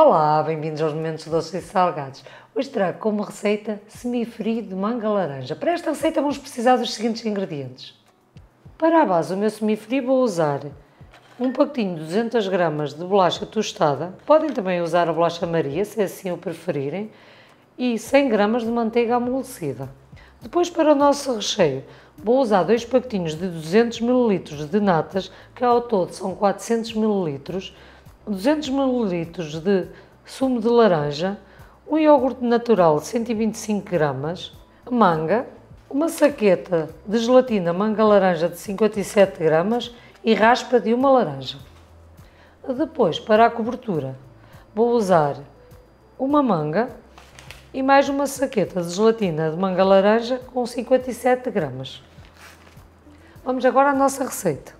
Olá, bem-vindos aos Momentos Doces e Salgados. Hoje trago como receita semifrio de manga laranja. Para esta receita vamos precisar dos seguintes ingredientes. Para a base do meu semifrio vou usar um pacotinho de 200 gramas de bolacha tostada. Podem também usar a bolacha Maria, se assim o preferirem. E 100 gramas de manteiga amolecida. Depois para o nosso recheio vou usar dois pacotinhos de 200 ml de natas, que ao todo são 400 ml 200 ml de sumo de laranja, um iogurte natural de 125 gramas, manga, uma saqueta de gelatina manga laranja de 57 gramas e raspa de uma laranja. Depois, para a cobertura, vou usar uma manga e mais uma saqueta de gelatina de manga laranja com 57 gramas. Vamos agora à nossa receita.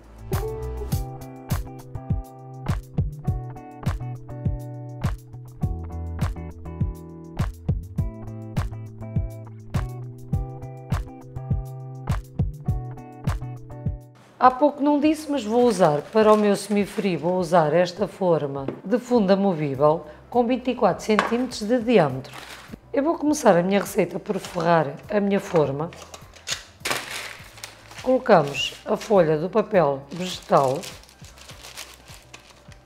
Há pouco não disse, mas vou usar para o meu semifrio, vou usar esta forma de fundo amovível com 24 cm de diâmetro. Eu vou começar a minha receita por forrar a minha forma. Colocamos a folha do papel vegetal,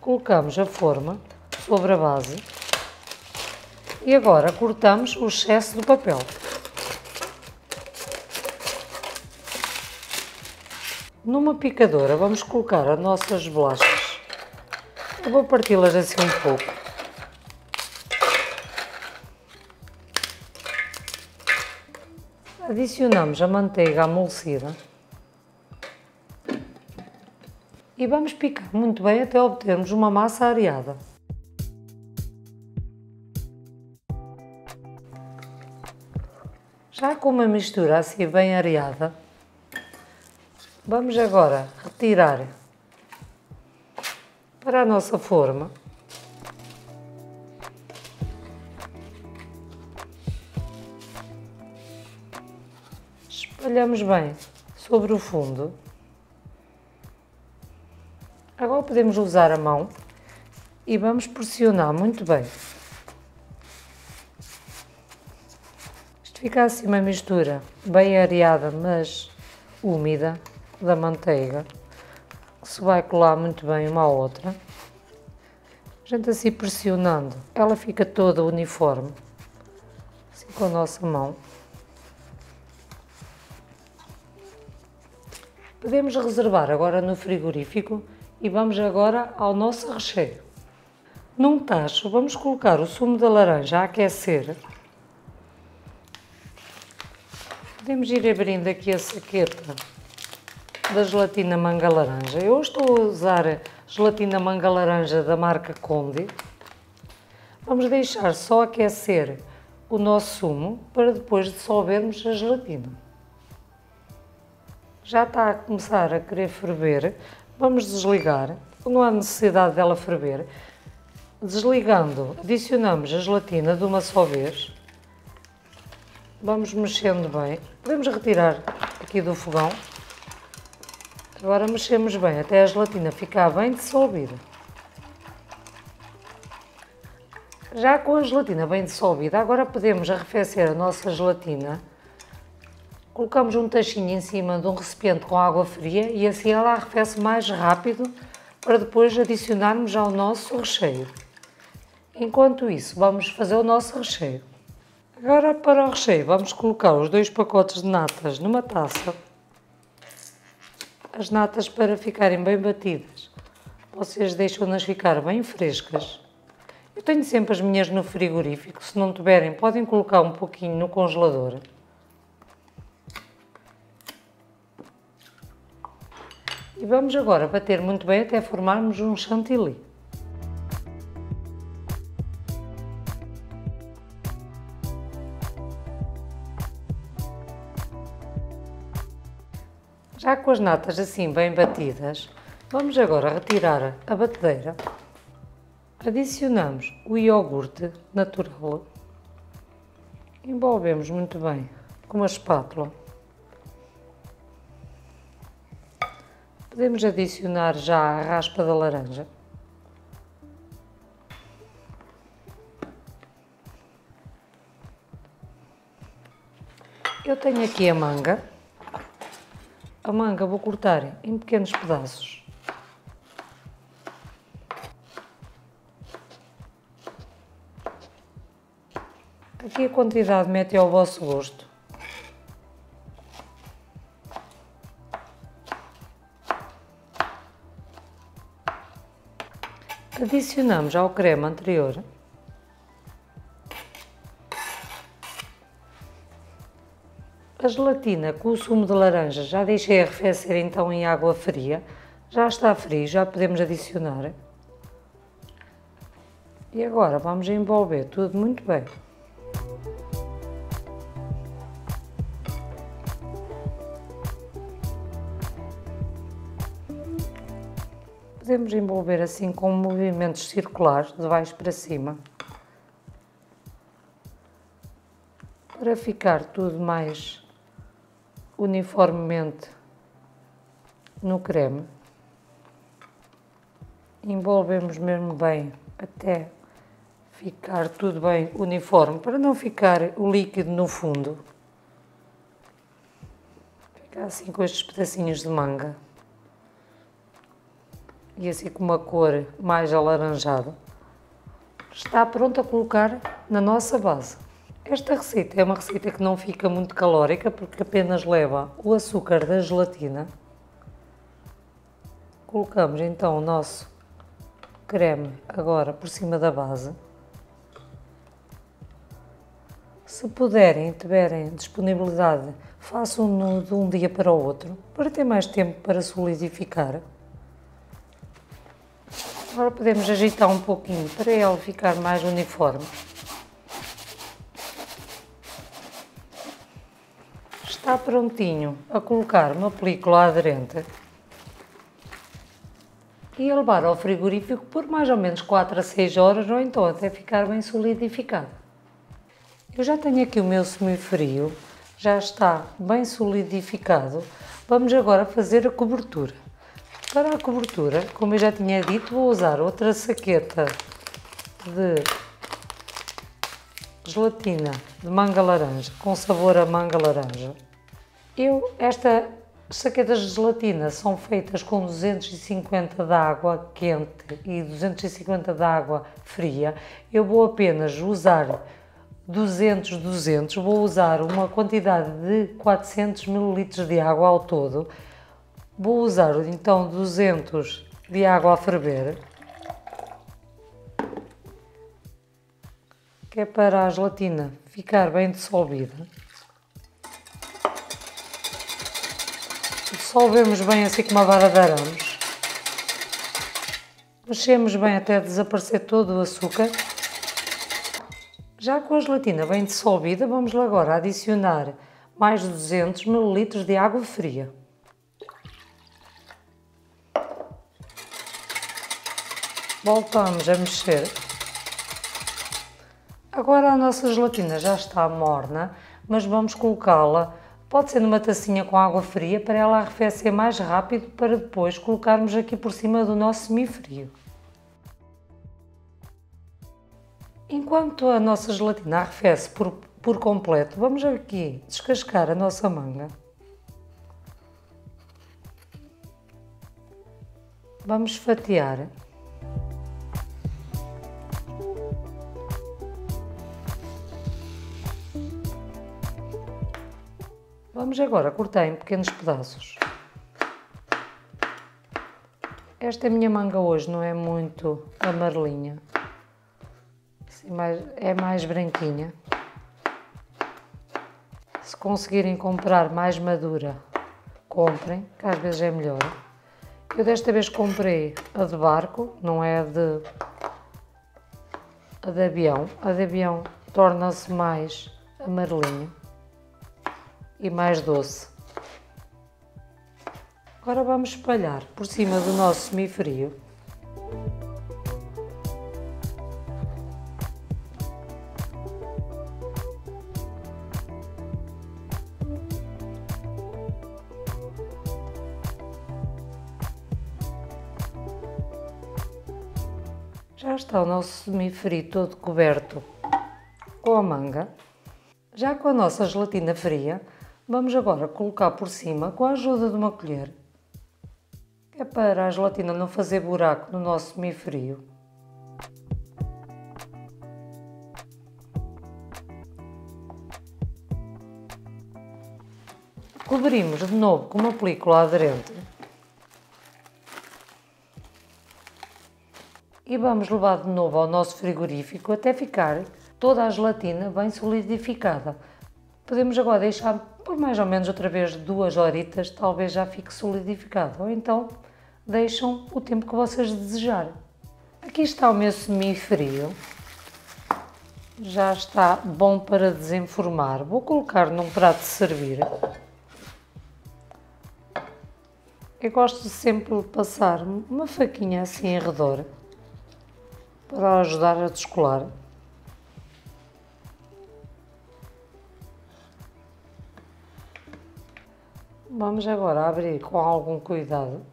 colocamos a forma sobre a base e agora cortamos o excesso do papel. Numa picadora vamos colocar as nossas bolachas. Eu vou parti-las assim um pouco. Adicionamos a manteiga amolecida. E vamos picar muito bem até obtermos uma massa areada. Já com uma mistura assim bem areada, Vamos agora retirar para a nossa forma. Espalhamos bem sobre o fundo. Agora podemos usar a mão e vamos pressionar muito bem. Isto fica assim uma mistura bem areada, mas úmida da manteiga, que se vai colar muito bem uma à outra. A gente assim pressionando, ela fica toda uniforme, assim com a nossa mão. Podemos reservar agora no frigorífico e vamos agora ao nosso recheio. Num tacho vamos colocar o sumo da laranja a aquecer. Podemos ir abrindo aqui a saqueta da gelatina manga laranja. Eu estou a usar gelatina manga laranja da marca Conde. Vamos deixar só aquecer o nosso sumo para depois dissolvermos a gelatina. Já está a começar a querer ferver. Vamos desligar. Não há necessidade dela ferver. Desligando, adicionamos a gelatina de uma só vez. Vamos mexendo bem. Podemos retirar aqui do fogão. Agora mexemos bem até a gelatina ficar bem dissolvida. Já com a gelatina bem dissolvida, agora podemos arrefecer a nossa gelatina. Colocamos um tachinho em cima de um recipiente com água fria e assim ela arrefece mais rápido para depois adicionarmos ao nosso recheio. Enquanto isso, vamos fazer o nosso recheio. Agora para o recheio, vamos colocar os dois pacotes de natas numa taça as natas para ficarem bem batidas. Vocês deixam-nas ficar bem frescas. Eu tenho sempre as minhas no frigorífico, se não tiverem podem colocar um pouquinho no congelador. E vamos agora bater muito bem até formarmos um chantilly. Já com as natas assim bem batidas, vamos agora retirar a batedeira. Adicionamos o iogurte natural. Envolvemos muito bem com uma espátula. Podemos adicionar já a raspa da laranja. Eu tenho aqui a manga, a manga vou cortar em pequenos pedaços. Aqui a quantidade mete ao vosso gosto. Adicionamos ao creme anterior gelatina com o sumo de laranja. Já deixei arrefecer então em água fria. Já está frio, já podemos adicionar. E agora vamos envolver tudo muito bem. Podemos envolver assim com movimentos circulares, de baixo para cima, para ficar tudo mais uniformemente no creme. Envolvemos mesmo bem até ficar tudo bem uniforme, para não ficar o líquido no fundo. Ficar assim com estes pedacinhos de manga e assim com uma cor mais alaranjada, está pronto a colocar na nossa base. Esta receita é uma receita que não fica muito calórica porque apenas leva o açúcar da gelatina. Colocamos então o nosso creme agora por cima da base. Se puderem tiverem disponibilidade, façam-no de um dia para o outro, para ter mais tempo para solidificar. Agora podemos agitar um pouquinho para ele ficar mais uniforme. Está prontinho a colocar uma película aderente e a levar ao frigorífico por mais ou menos 4 a 6 horas ou então até ficar bem solidificado. Eu já tenho aqui o meu semifrio, já está bem solidificado. Vamos agora fazer a cobertura. Para a cobertura, como eu já tinha dito, vou usar outra saqueta de gelatina de manga laranja, com sabor a manga laranja. Eu, esta saquetas de gelatina são feitas com 250 de água quente e 250 de água fria. Eu vou apenas usar 200, 200, vou usar uma quantidade de 400 ml de água ao todo Vou usar então 200 de água a ferver, que é para a gelatina ficar bem dissolvida. Dissolvemos bem assim com uma vara de arames. Mexemos bem até desaparecer todo o açúcar. Já com a gelatina bem dissolvida, vamos agora adicionar mais 200 ml de água fria. Voltamos a mexer. Agora a nossa gelatina já está morna, mas vamos colocá-la, pode ser numa tacinha com água fria, para ela arrefecer mais rápido, para depois colocarmos aqui por cima do nosso semifrio. Enquanto a nossa gelatina arrefece por, por completo, vamos aqui descascar a nossa manga. Vamos fatiar Vamos agora cortar em pequenos pedaços. Esta minha manga hoje não é muito amarelinha, é mais branquinha. Se conseguirem comprar mais madura, comprem, que às vezes é melhor. Eu desta vez comprei a de barco, não é a de, a de avião. A de avião torna-se mais amarelinha e mais doce. Agora vamos espalhar por cima do nosso semifrio. Já está o nosso semifrio todo coberto com a manga. Já com a nossa gelatina fria, Vamos agora colocar por cima com a ajuda de uma colher, que é para a gelatina não fazer buraco no nosso semifrio. Cobrimos de novo com uma película aderente e vamos levar de novo ao nosso frigorífico até ficar toda a gelatina bem solidificada. Podemos agora deixar por mais ou menos outra vez duas horitas, talvez já fique solidificado, ou então deixam o tempo que vocês desejarem. Aqui está o meu semi-frio, já está bom para desenformar. Vou colocar num prato de servir. Eu gosto sempre de passar uma faquinha assim em redor para ajudar a descolar. Vamos agora abrir com algum cuidado.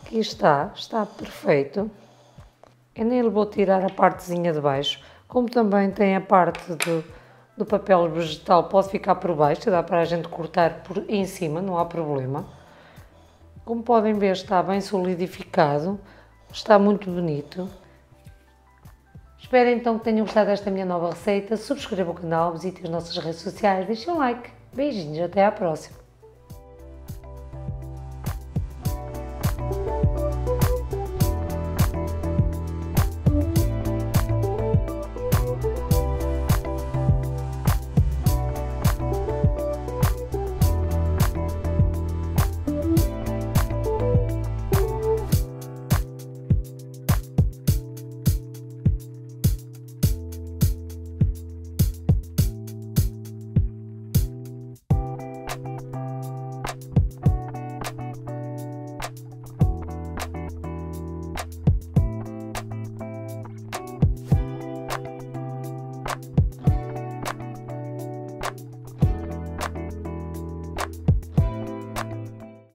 Aqui está, está perfeito. Eu nem lhe vou tirar a partezinha de baixo, como também tem a parte do, do papel vegetal, pode ficar por baixo, dá para a gente cortar por em cima, não há problema. Como podem ver, está bem solidificado, está muito bonito. Espero então que tenham gostado desta minha nova receita. Subscrevam o canal, visitem as nossas redes sociais, deixem um like. Beijinhos, até à próxima.